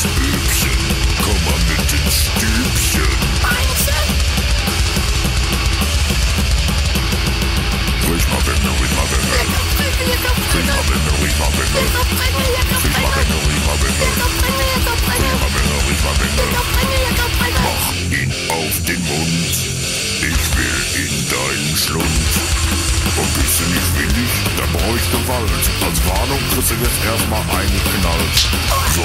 ins Bübchen, komm mal mit ins Stübchen. Riech mal Bämme, riech mal Bämme. Riech mal Bämme, riech mal Bämme. Riech mal Bämme, riech mal Bämme. Riech mal Bämme, riech mal Bämme. Mach ihn auf den Mund, ich will in deinen Schlund. Und bist du nicht willig, dann brauch ich Gewalt. Als Warnung kriegst du jetzt erstmal eingeknallt. So,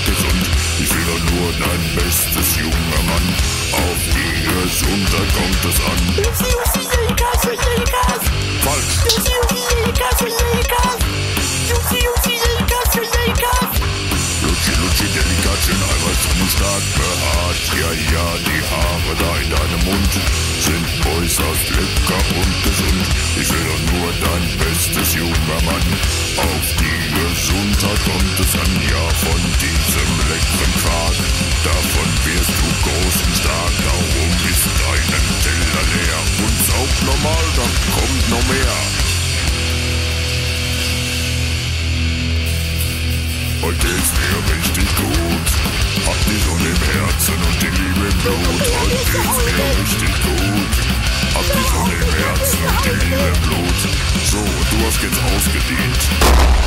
gesund. Ich will doch nur dein bestes, junger Mann. Auf die Gesundheit kommt es an. Falsch. Lutschi, Lutschi, Delikatchen, Eiweißhammer stark behaart. Ja, ja, die Haare da in deinem Mund sind äußerst lecker und gesund. Ich will doch nur dein bestes, junger Mann. Auf die Gesundheit kommt es an, ja, von diesem leckeren Quark. Davon wirst du groß und stark, darum ist deinen Teller leer. Und saug normal, da kommt noch mehr. Heute ist mir richtig gut. Hab die Sonne im Herzen und die Liebe im Blut. Heute geht's mir richtig gut. Hab die Sonne im Herzen und die Liebe im Blut. So, du hast jetzt ausgedient.